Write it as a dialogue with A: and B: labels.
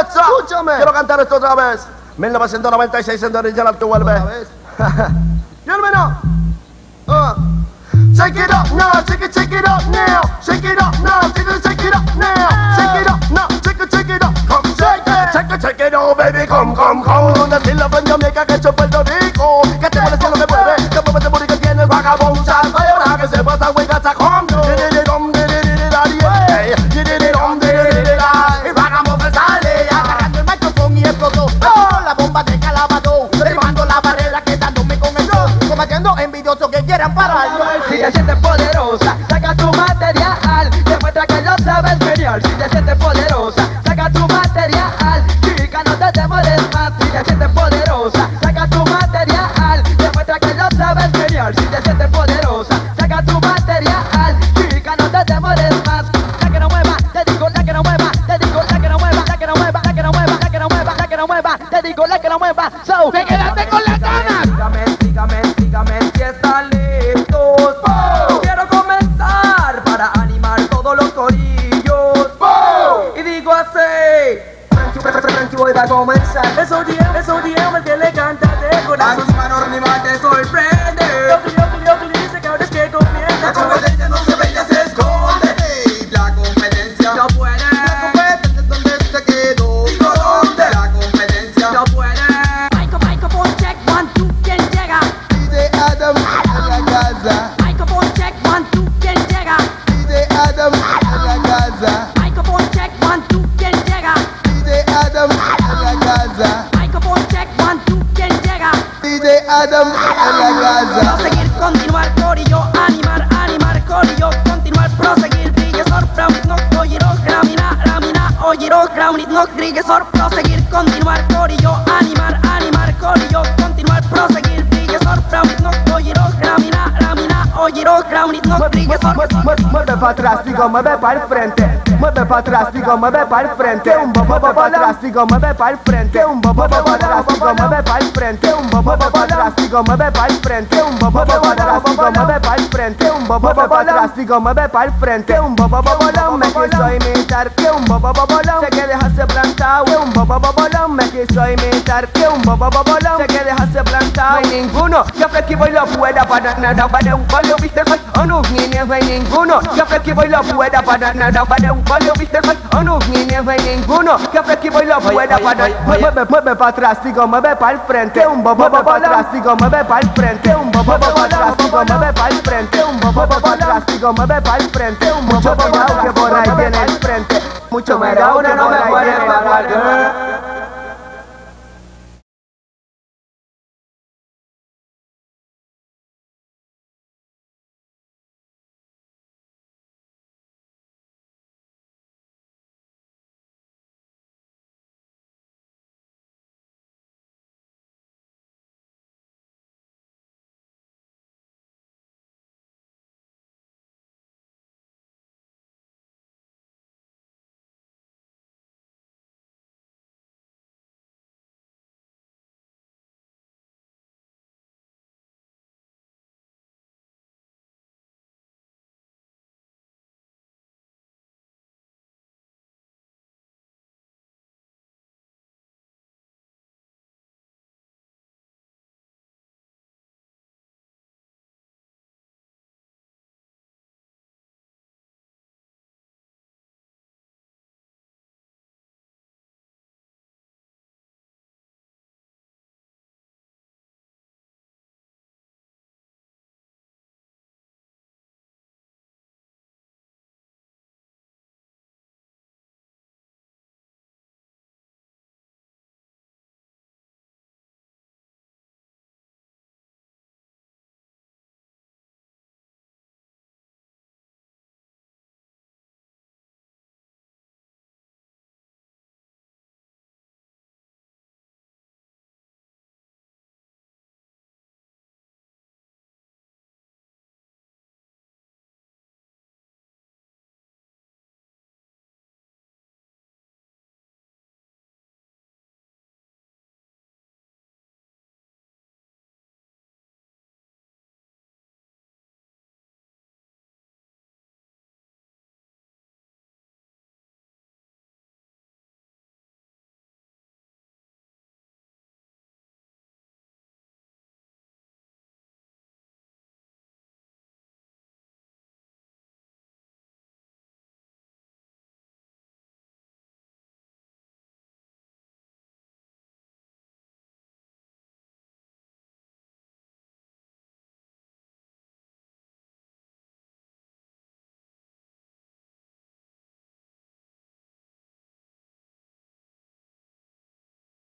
A: Alexa.
B: Escúchame.
A: Quiero cantar esto otra vez. 1996 en The Original tú vuelves. No.
B: Ah.
A: Shake it up now, shake it, shake it up now. Shake it up now, shake it, shake it up now. Shake it up now, shake it, shake it up. Come shake it, shake it, shake it, oh baby, come, come, come. Una isla en Jamaica que hecho
C: Si te sientes poderosa, saca tu material, chica no te demores más. Si te sientes poderosa, saca tu material, demuestra que lo sabes genial. Si te sientes poderosa, saca tu material, chica no te demores más. La que no mueva, te digo la que no mueva, te digo la que no mueva, la que no mueva, la que no mueva, la que no mueva, la que no mueva, te digo la que no mueva. So,
B: ¡Me quedaste
D: Adam en la casa.
E: Proseguir, continuar, corillo, animar, animar, corillo, continuar, proseguir, brille, sor, brown, no, oyiro, gramina, gramina, oyiro, ground, no, grille, sor, proseguir, continuar, corillo,
A: Mueve para atrás, digo, mueve para el frente. Mueve para atrás, digo, mueve para el frente. Un bobo para atrás, digo, mueve para el frente. Un bobo para atrás, digo, mueve para el frente. Un bobo para atrás, digo, mueve para el frente. Un bobo para atrás, digo, mueve para el frente. Un bobo para atrás, digo, mueve para el frente. Un bobo bobolón me quiso imitar. Que un bobo bobolón se que dejarse plantado. Que un bobo bobolón me quiso imitar. Que un bobo bobolón se que dejarse plantado. No hay ninguno que flexivo y lo pueda para nada. Para un palo, viste, oh no, niñas, no hay ninguno que flexivo y lo pueda para nada. Para un palo, viste, oh no, niñas, no hay ninguno que flexivo y lo pueda para Mueve, mueve para atrás, digo, mueve para el frente. Un bobo para atrás, digo, mueve para el frente. Un bobo para atrás, digo, mueve para el frente. Un bobo para atrás, digo, mueve para el frente. Un bobo para que por ahí viene el frente. Mucho no me puede pagar, girl.